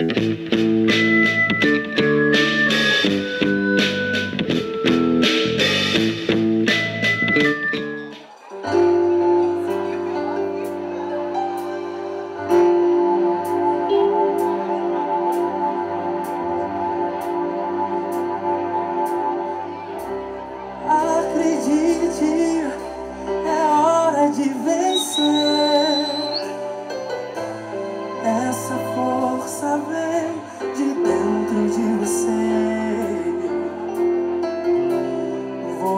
Mm-hmm.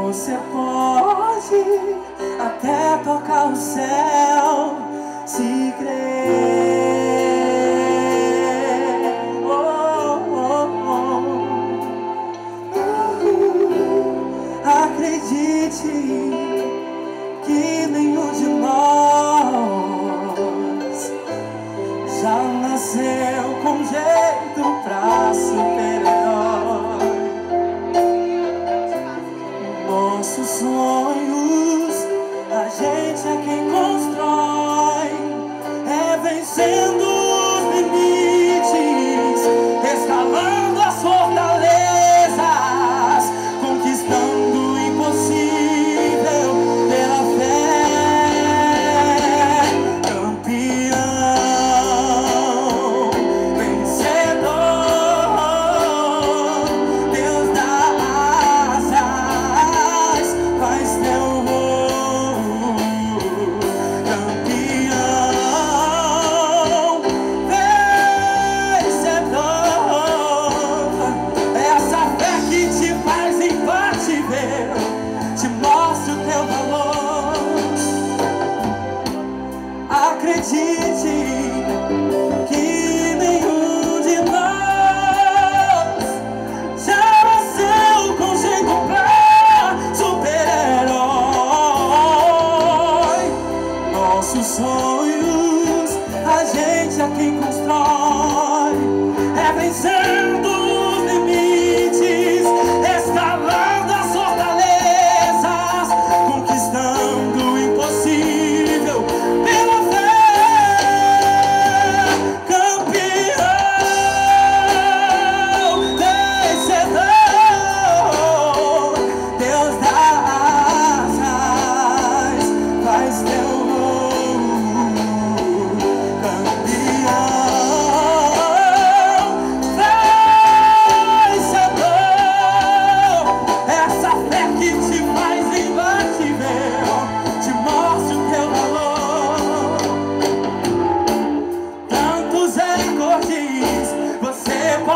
Você pode até tocar o céu se crer. dizendo say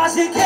맛있게